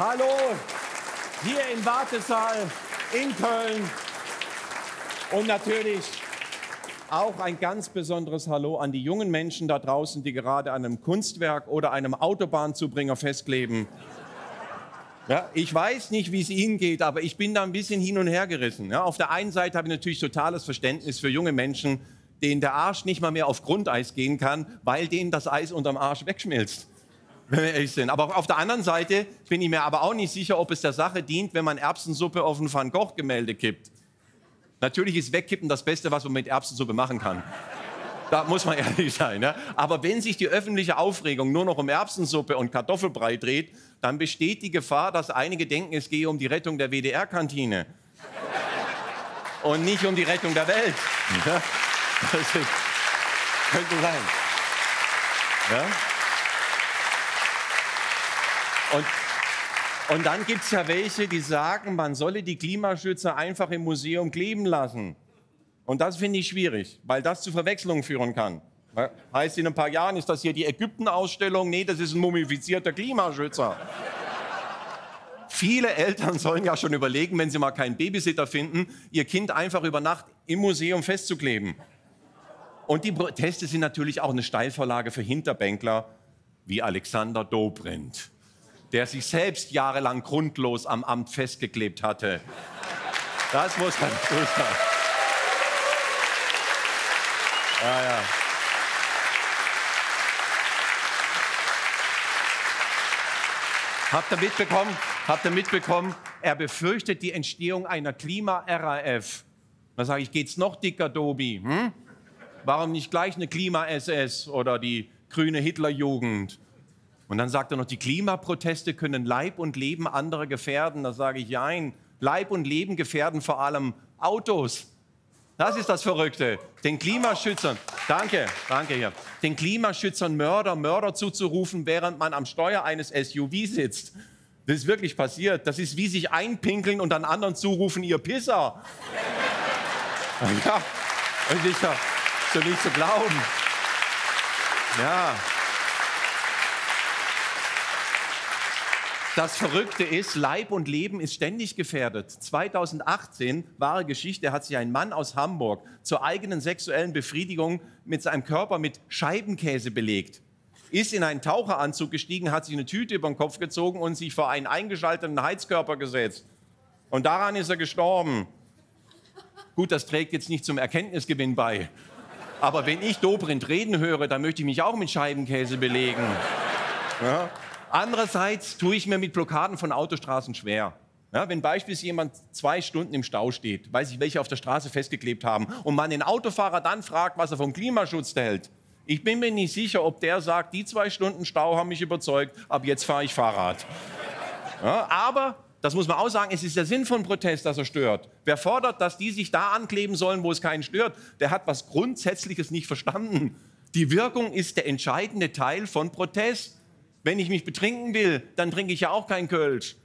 Hallo, hier im Wartesaal in Köln. Und natürlich auch ein ganz besonderes Hallo an die jungen Menschen da draußen, die gerade an einem Kunstwerk oder einem Autobahnzubringer festkleben. Ja, ich weiß nicht, wie es Ihnen geht, aber ich bin da ein bisschen hin und her gerissen. Ja, auf der einen Seite habe ich natürlich totales Verständnis für junge Menschen, denen der Arsch nicht mal mehr auf Grundeis gehen kann, weil denen das Eis unterm Arsch wegschmilzt. Wenn wir ehrlich sind. Aber auf der anderen Seite bin ich mir aber auch nicht sicher, ob es der Sache dient, wenn man Erbsensuppe auf ein Van Gogh-Gemälde kippt. Natürlich ist Wegkippen das Beste, was man mit Erbsensuppe machen kann. Da muss man ehrlich sein. Ja? Aber wenn sich die öffentliche Aufregung nur noch um Erbsensuppe und Kartoffelbrei dreht, dann besteht die Gefahr, dass einige denken, es gehe um die Rettung der WDR-Kantine. Und nicht um die Rettung der Welt. Ja? Das ist, könnte sein. Ja? Und und dann gibt es ja welche, die sagen, man solle die Klimaschützer einfach im Museum kleben lassen. Und das finde ich schwierig, weil das zu Verwechslungen führen kann. Heißt, in ein paar Jahren ist das hier die Ägypten-Ausstellung? Nee, das ist ein mumifizierter Klimaschützer. Viele Eltern sollen ja schon überlegen, wenn sie mal keinen Babysitter finden, ihr Kind einfach über Nacht im Museum festzukleben. Und die Proteste sind natürlich auch eine Steilvorlage für Hinterbänkler wie Alexander Dobrindt der sich selbst jahrelang grundlos am Amt festgeklebt hatte. Das muss man sagen. Ja, ja. Habt ihr mitbekommen? Habt ihr mitbekommen? Er befürchtet die Entstehung einer Klima-RAF. Da sage ich, geht's noch dicker, Dobi? Hm? Warum nicht gleich eine Klima-SS oder die grüne Hitlerjugend? Und dann sagt er noch, die Klimaproteste können Leib und Leben anderer gefährden. Da sage ich, nein, Leib und Leben gefährden vor allem Autos. Das ist das Verrückte. Den Klimaschützern, danke, danke hier, den Klimaschützern Mörder, Mörder zuzurufen, während man am Steuer eines SUV sitzt. Das ist wirklich passiert. Das ist wie sich einpinkeln und dann anderen zurufen, ihr Pisser. Ja, das ist ja so nicht zu glauben. Ja. Das Verrückte ist, Leib und Leben ist ständig gefährdet. 2018, wahre Geschichte, hat sich ein Mann aus Hamburg zur eigenen sexuellen Befriedigung mit seinem Körper mit Scheibenkäse belegt. Ist in einen Taucheranzug gestiegen, hat sich eine Tüte über den Kopf gezogen und sich vor einen eingeschalteten Heizkörper gesetzt. Und daran ist er gestorben. Gut, das trägt jetzt nicht zum Erkenntnisgewinn bei. Aber wenn ich Dobrindt reden höre, dann möchte ich mich auch mit Scheibenkäse belegen. Ja? Andererseits tue ich mir mit Blockaden von Autostraßen schwer. Ja, wenn beispielsweise jemand zwei Stunden im Stau steht, weiß ich, welche auf der Straße festgeklebt haben, und man den Autofahrer dann fragt, was er vom Klimaschutz hält. Ich bin mir nicht sicher, ob der sagt, die zwei Stunden Stau haben mich überzeugt, ab jetzt fahre ich Fahrrad. Ja, aber, das muss man auch sagen, es ist der Sinn von Protest, dass er stört. Wer fordert, dass die sich da ankleben sollen, wo es keinen stört, der hat was Grundsätzliches nicht verstanden. Die Wirkung ist der entscheidende Teil von Protest. Wenn ich mich betrinken will, dann trinke ich ja auch kein Kölsch.